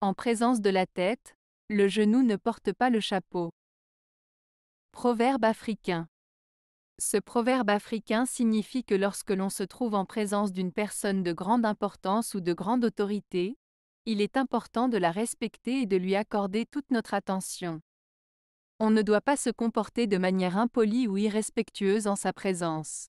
En présence de la tête, le genou ne porte pas le chapeau. Proverbe africain. Ce proverbe africain signifie que lorsque l'on se trouve en présence d'une personne de grande importance ou de grande autorité, il est important de la respecter et de lui accorder toute notre attention. On ne doit pas se comporter de manière impolie ou irrespectueuse en sa présence.